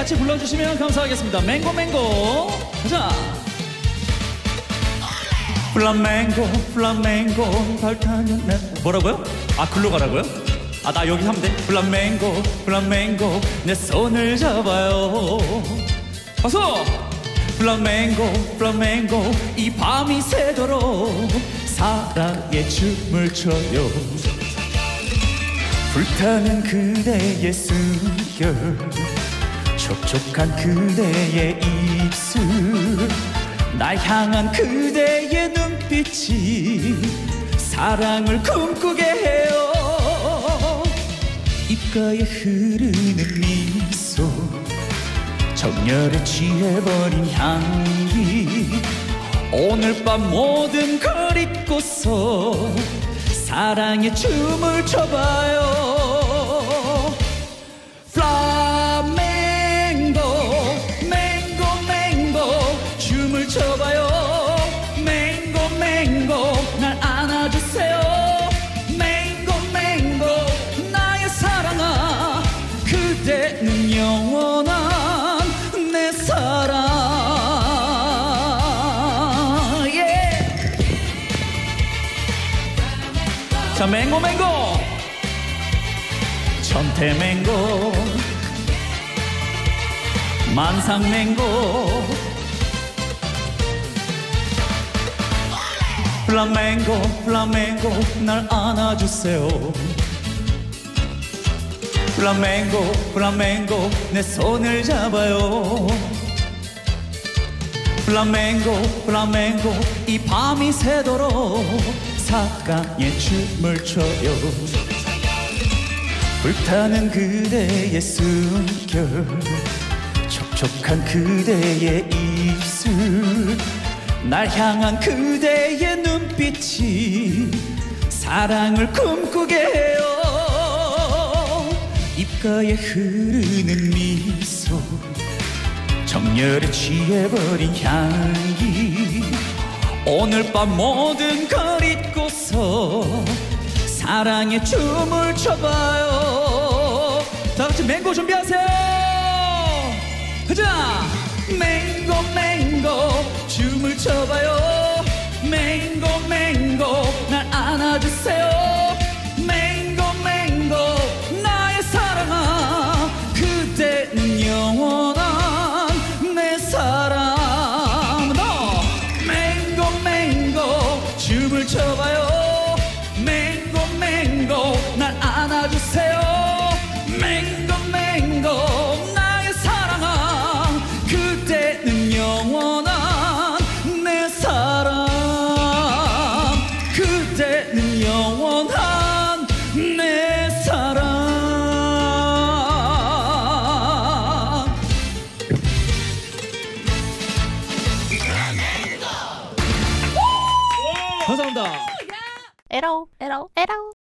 같이 불러주시면 감사하겠습니다. 맹고 맹고. 자. 플라멩고 플라멩고 발타면 내 뭐라고요? 아 글로 가라고요? 아 나 여기 하면 돼? 플라멩고 플라멩고 내 손을 잡아요 어서 플라멩고 플라멩고 이 밤이 새도록 사랑의 춤을 춰요 불타는 그대의 숨결 촉촉한 그대의 입술 날 향한 그대의 눈빛이 사랑을 꿈꾸게 해요. 입가에 흐르는 미소 정열에 취해버린 향기 오늘 밤 모든 걸 잊고서 사랑의 춤을 춰봐요 자 맹고 맹고. 천태 맹고. 만상 맹고. 플라멩고 플라멩고. 날 안아주세요. 플라멩고 플라멩고. 내 손을 잡아요. 플라멩고 플라멩고. 이 밤이 새도록 사랑의 춤을 춰요. 불타는 그대의 숨결 촉촉한 그대의 입술 날 향한 그대의 눈빛이 사랑을 꿈꾸게 해요. 입가에 흐르는 미소 정열에 취해버린 향기 오늘 밤 모든 걸 잊고서 사랑의 춤을 춰봐요. 다 같이 맹고 준비하세요. 가자. 맹고 맹고 춤을 춰봐요. 맹고 맹고 날 안아주세요 감사합니다. 에러 에러 에러